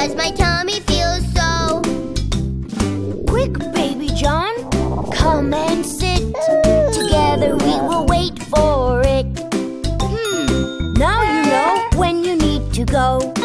Cause my tummy feels so? Quick, baby John, come and sit. Together we will wait for it. Hmm, now you know when you need to go.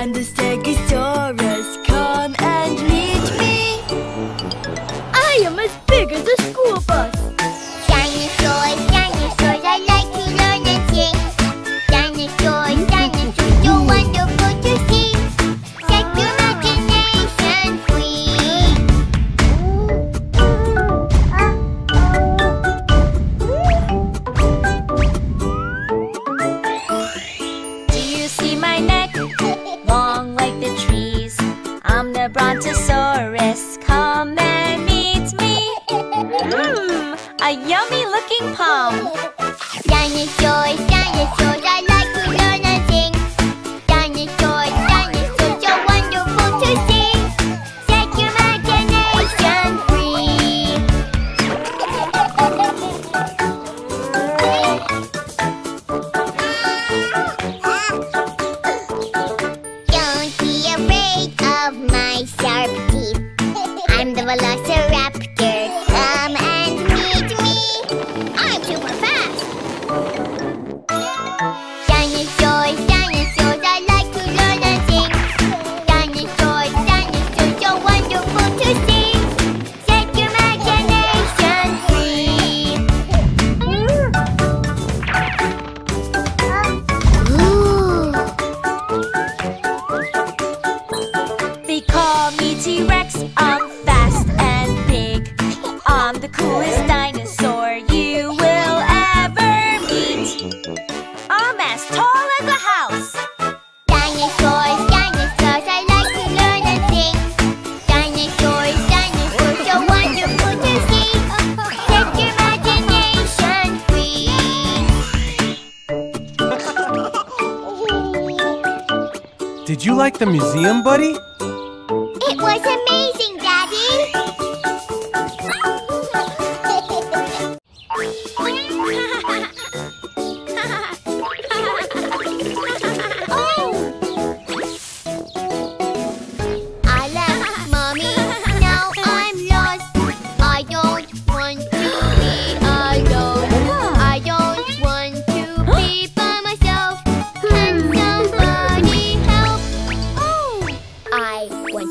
understand.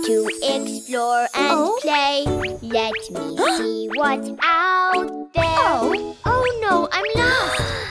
to explore and oh? play. Let me see what's out there. Oh, oh no, I'm lost.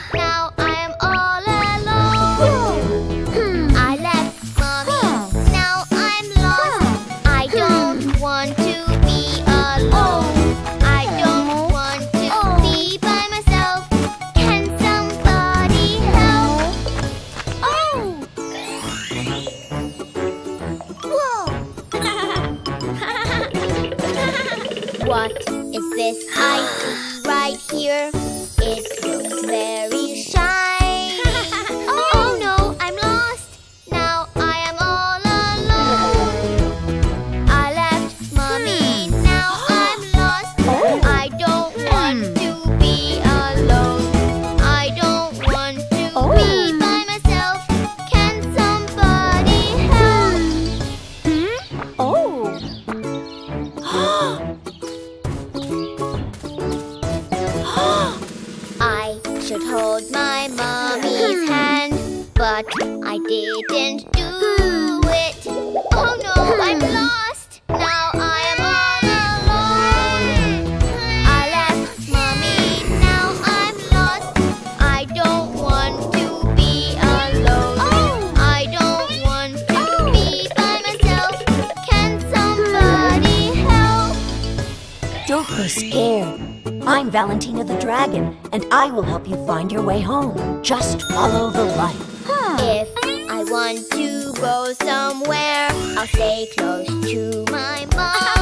Valentina the dragon, and I will help you find your way home. Just follow the light. Huh. If I want to go somewhere, I'll stay close to my mom.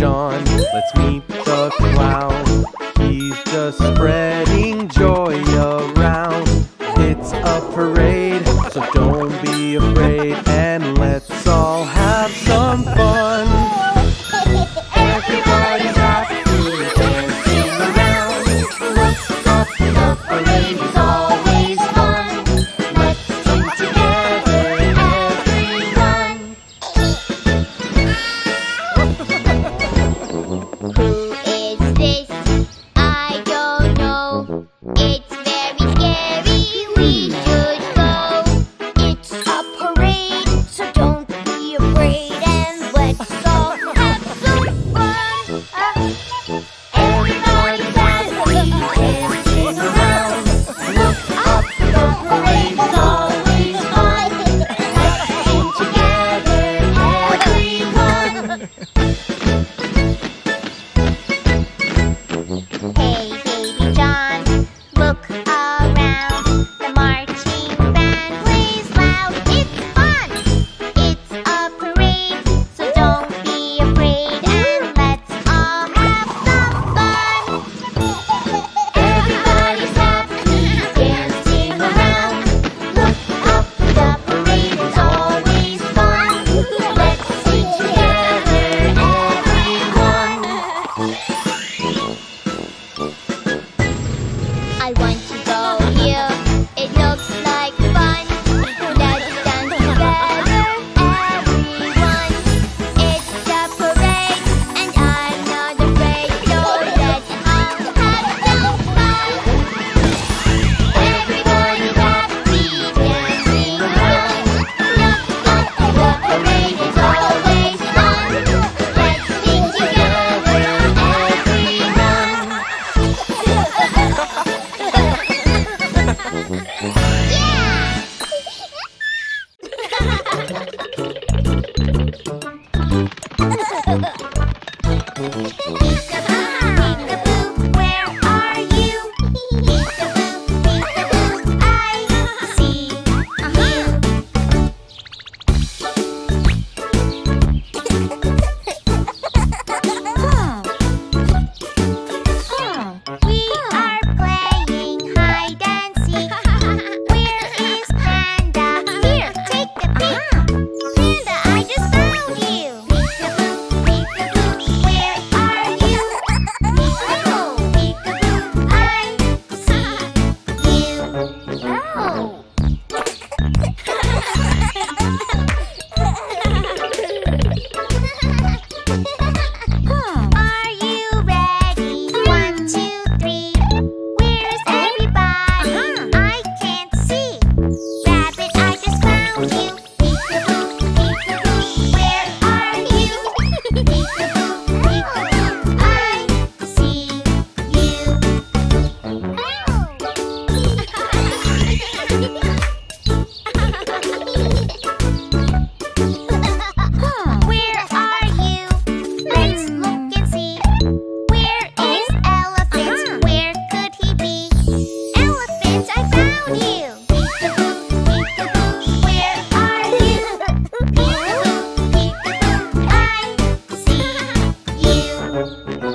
John. Let's meet the clown. He's just spreading joy around. It's a parade, so don't be afraid.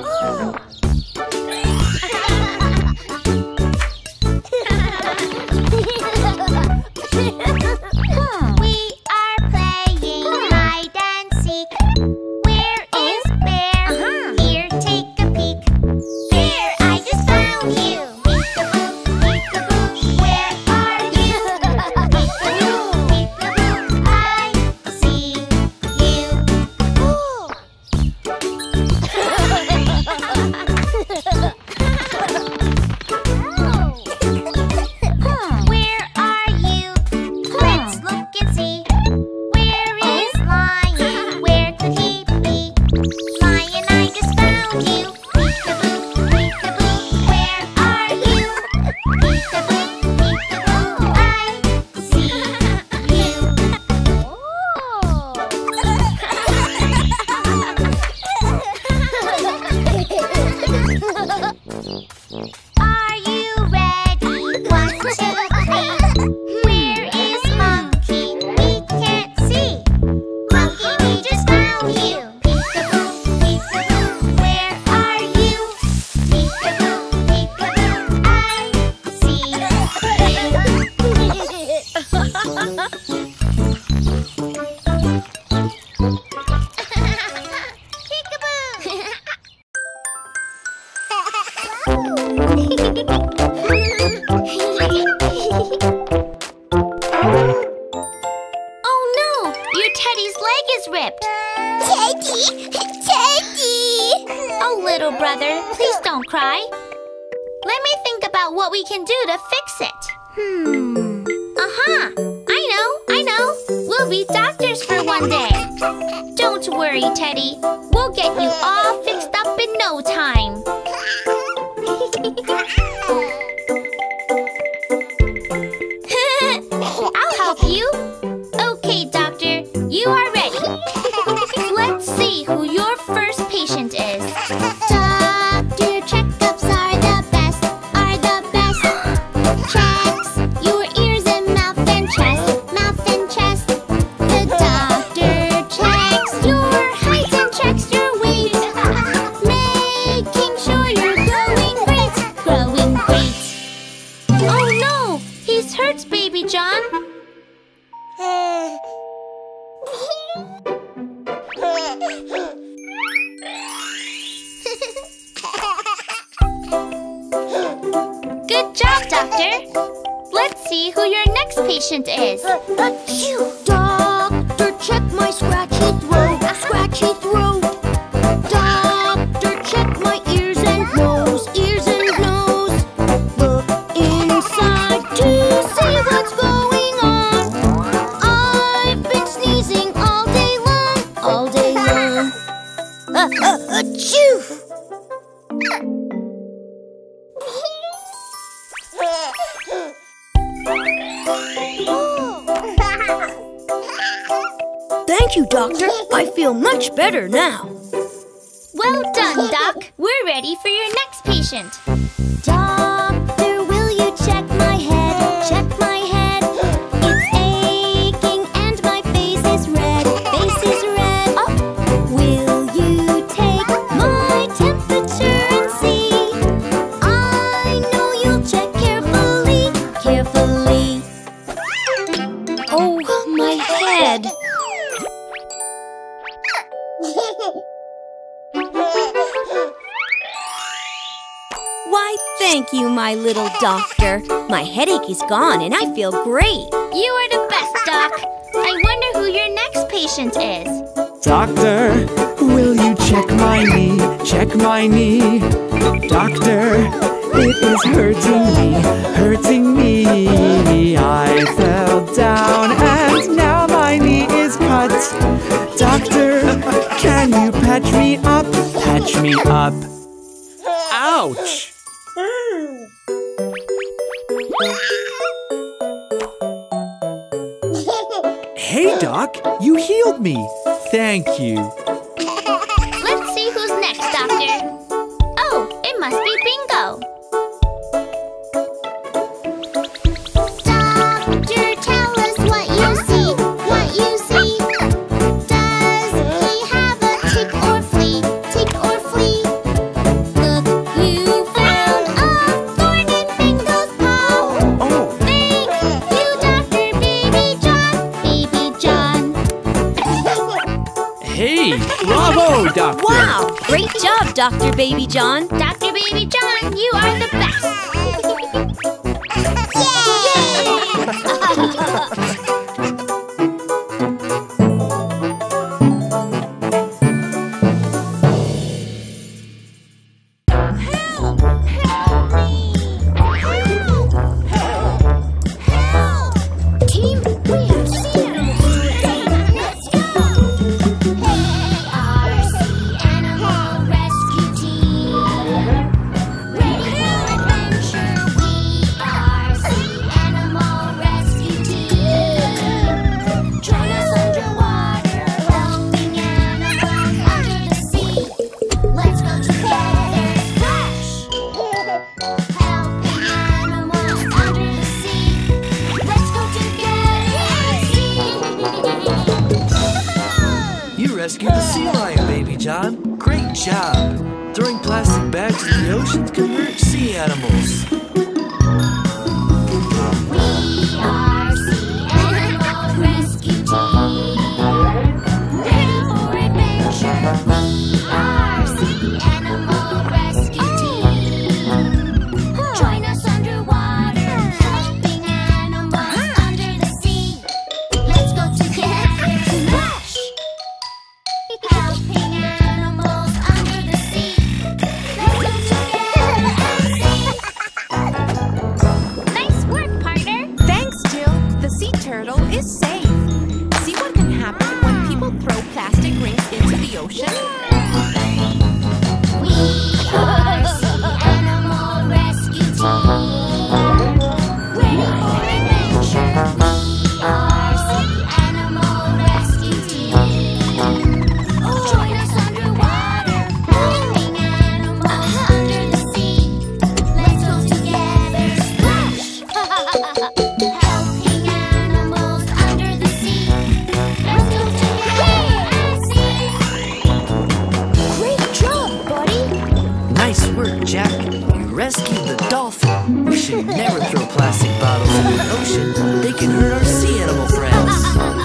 没有 fun? Good job, Doctor. Let's see who your next patient is. my little doctor. My headache is gone and I feel great. You are the best, Doc. I wonder who your next patient is. Doctor, will you check my knee? Check my knee. Doctor, it is hurting me, hurting me. I fell down and now my knee is cut. Doctor, can you patch me up? Patch me up. Ouch! Hey, Doc, you healed me. Thank you. Doctor. Wow! Great job, Dr. Baby John. Dr. Baby John, you are the best. animals. the dolphin. We should never throw plastic bottles in the ocean. They can hurt our sea animal friends.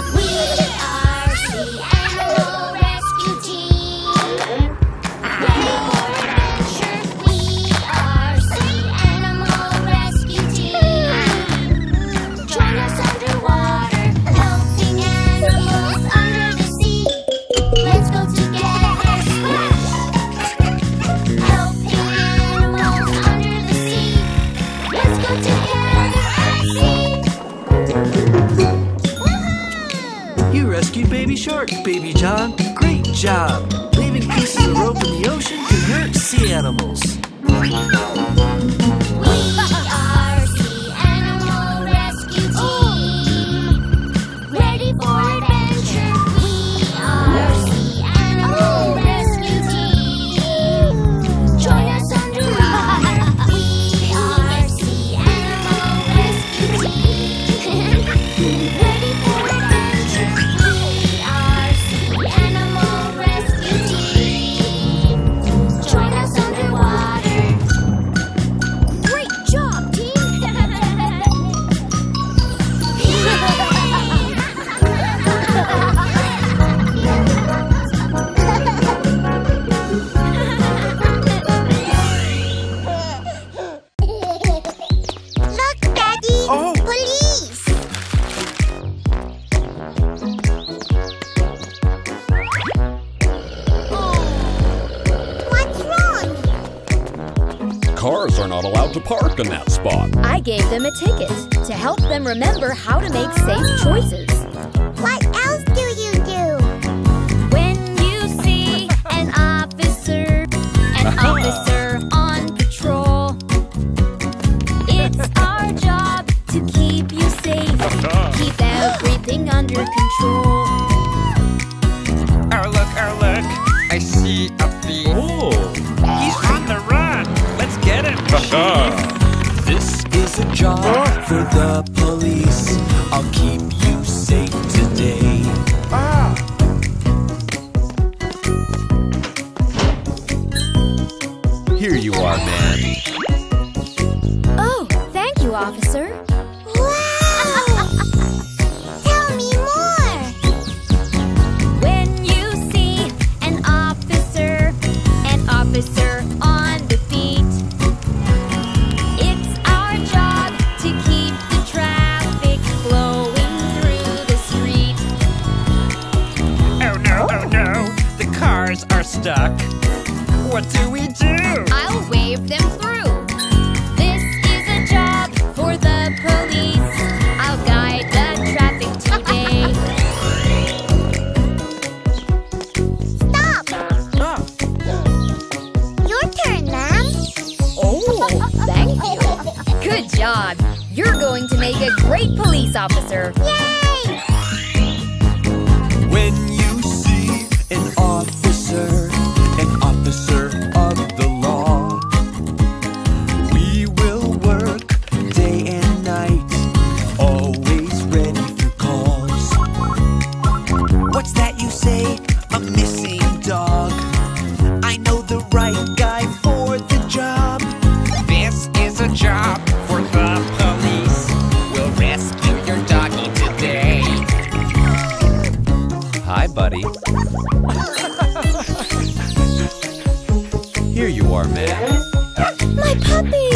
Baby John. Great job. Leaving pieces of rope in the ocean can hurt sea animals. I gave them a ticket to help them remember how officer. buddy. Here you are, man. My puppy!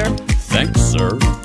sir. Thanks, sir.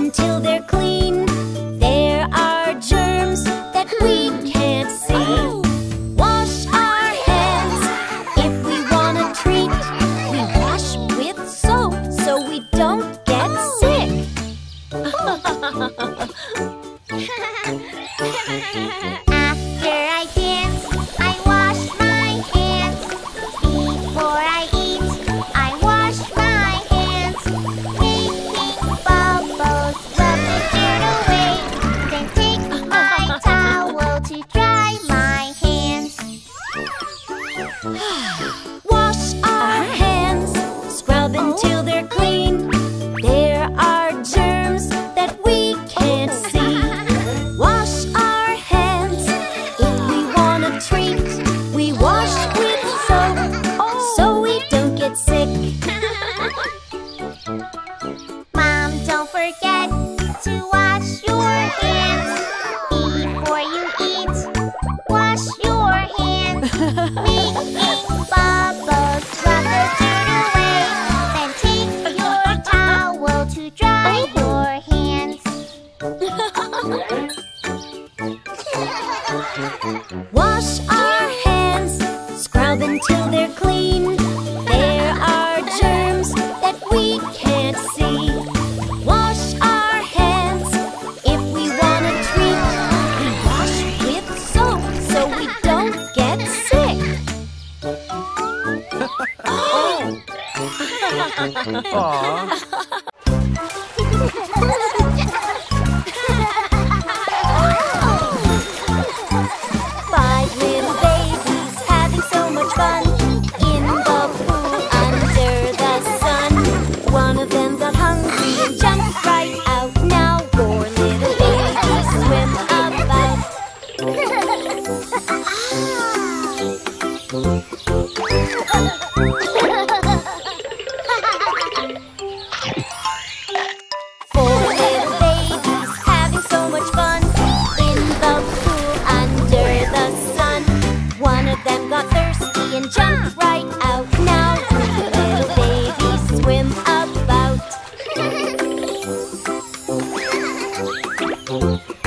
until they're clean. There are germs that we can't see. Oh. Okay. Música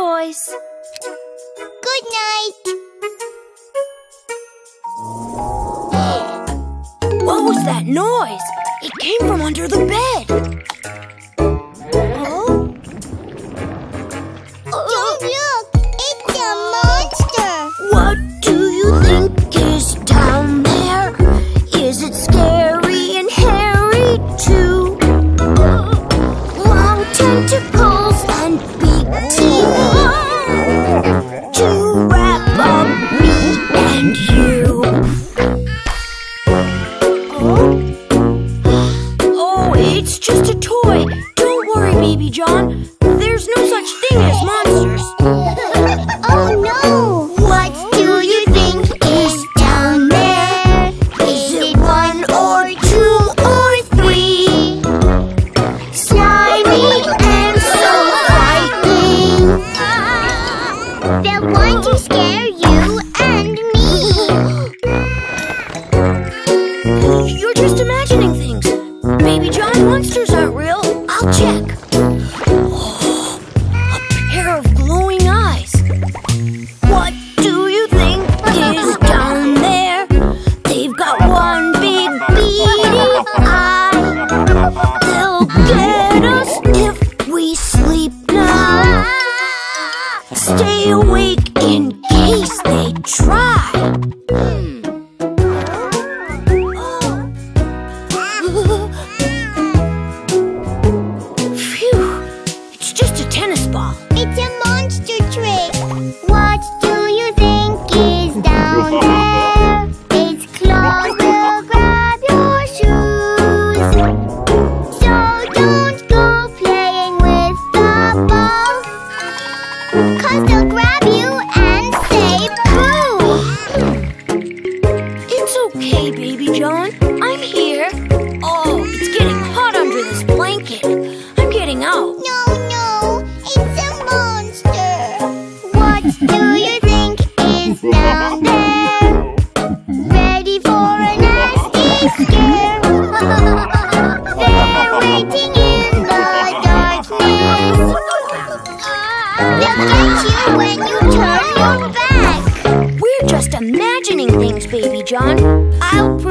Good night. What was that noise? It came from under the bed. John. I'll prove